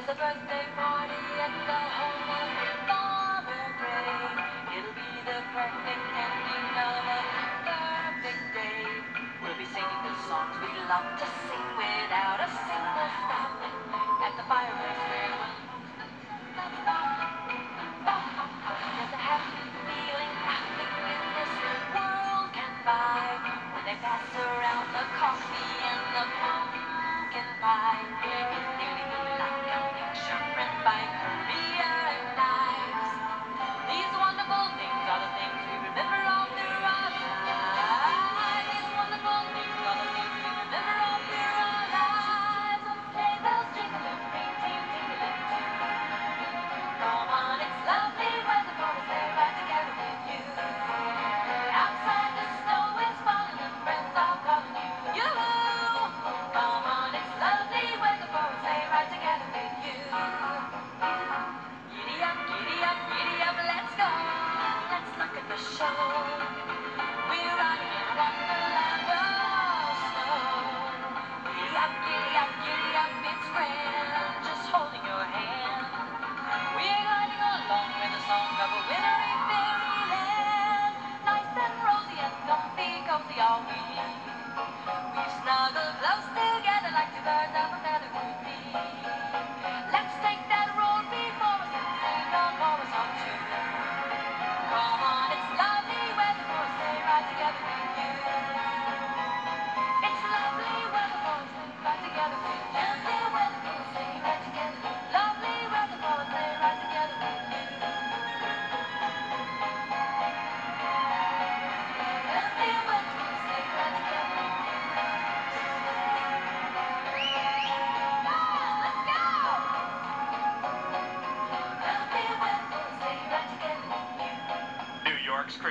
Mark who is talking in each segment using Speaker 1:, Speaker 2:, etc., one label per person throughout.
Speaker 1: There's a birthday party at the home of Farmer Gray. It'll be the perfect ending of a perfect day. We'll be singing the songs we love to sing without a single stop. At the fireplace where we'll... A happy feeling nothing in this world can buy. When they pass around the coffee and the pumpkin pie.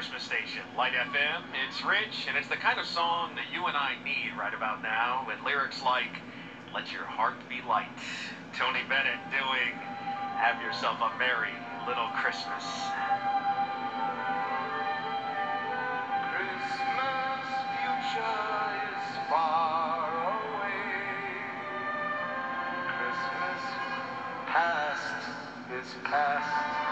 Speaker 2: Christmas station, Lite FM. It's rich, and it's the kind of song that you and I need right about now, with lyrics like, Let Your Heart Be Light. Tony Bennett doing, Have Yourself a Merry Little Christmas.
Speaker 3: Christmas future is far away. Christmas past is past.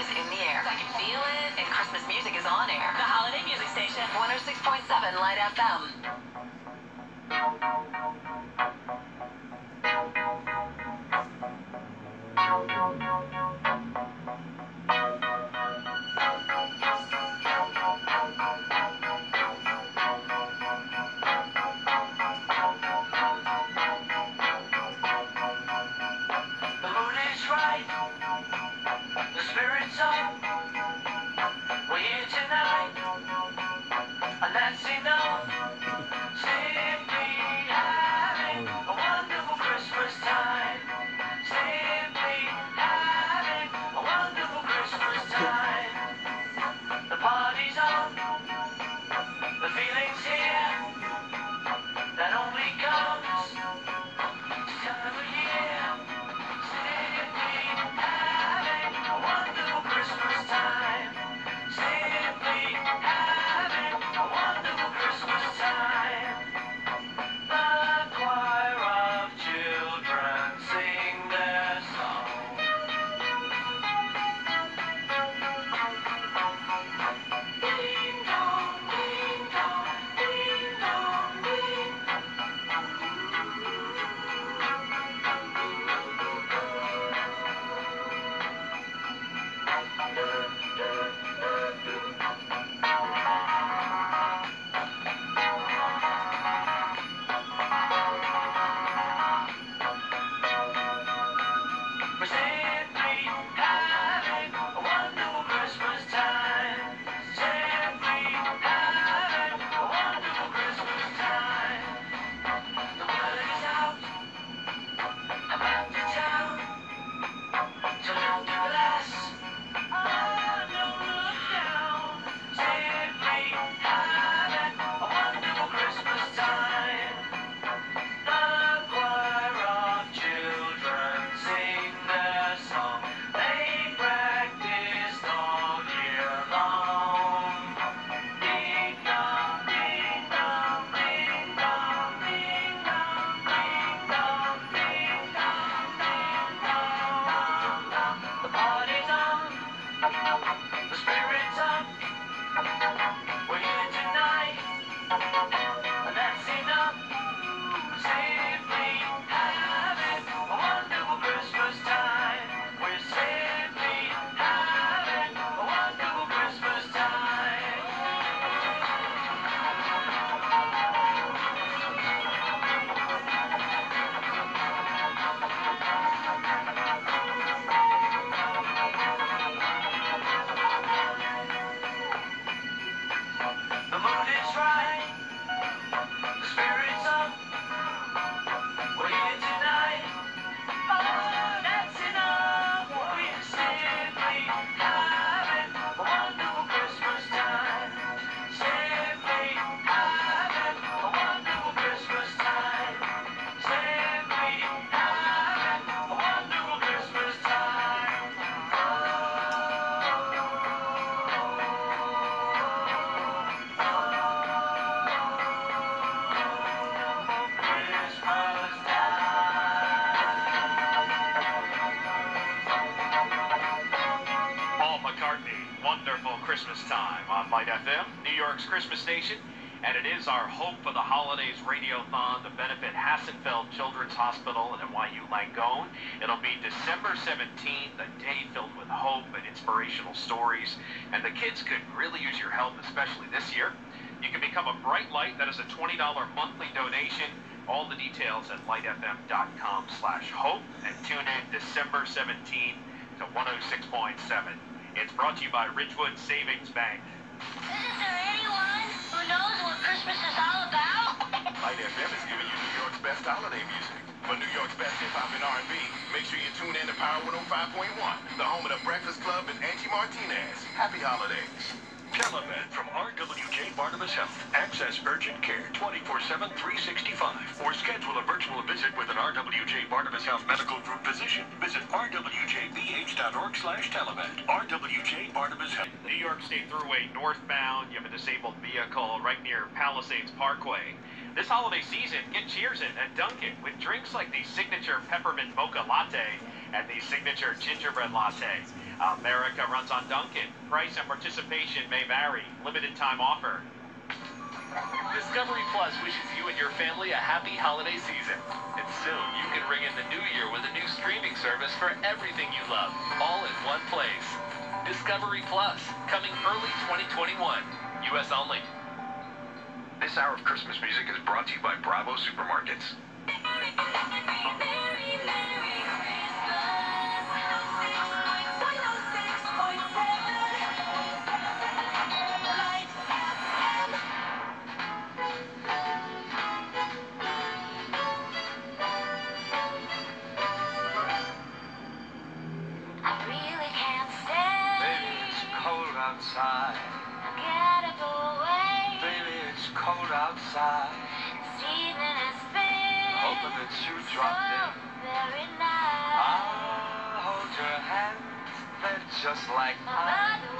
Speaker 3: Is
Speaker 1: in the air.
Speaker 4: I can feel it.
Speaker 1: And Christmas music is on air.
Speaker 4: The holiday music station.
Speaker 1: 106.7 Lite FM.
Speaker 5: Christmas Time on
Speaker 2: Lite FM, New York's Christmas station. And it is our Hope for the Holidays Radiothon to benefit Hassenfeld Children's Hospital and NYU Langone. It'll be December 17th, a day filled with hope and inspirational stories. And the kids could really use your help, especially this year. You can become a bright light. That is a $20 monthly donation. All the details at litefm.com slash hope. And tune in December 17th to 106.7. It's brought to you by Ridgewood Savings Bank.
Speaker 4: Isn't there anyone who knows what Christmas is all about?
Speaker 6: Lite FM is giving you New York's best holiday music. For New York's best hip hop and R&B, make sure you tune in to Power 105.1, the home of the Breakfast Club and Angie Martinez. Happy holidays.
Speaker 7: Telemed from RWJ Barnabas Health. Access urgent care 24-7, 365. Or schedule a virtual visit with an RWJ Barnabas Health medical group physician. Visit rwjbh.org slash telemed. RWJ Barnabas Health.
Speaker 2: New York State Thruway northbound, you have a disabled vehicle right near Palisades Parkway. This holiday season, get cheers in at Dunkin' with drinks like the signature peppermint mocha latte and the signature gingerbread latte.
Speaker 8: America runs on Dunkin'. Price and participation may vary. Limited time offer.
Speaker 2: Discovery Plus wishes you and your family a happy holiday season. And soon the new year with a new streaming service for everything you love, all in one place. Discovery Plus, coming early 2021. U.S. only.
Speaker 1: This hour of Christmas music is brought to you by Bravo Supermarkets.
Speaker 3: Cold outside.
Speaker 9: Evening has been
Speaker 3: Hoping that you dropped
Speaker 9: so
Speaker 3: in.
Speaker 9: very nice.
Speaker 3: I'll hold your hand. They're just like mine.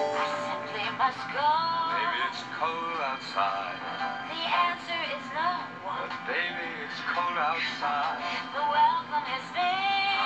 Speaker 9: must go.
Speaker 3: Maybe it's cold outside.
Speaker 9: The answer is no.
Speaker 3: But baby, it's cold outside. The welcome has been.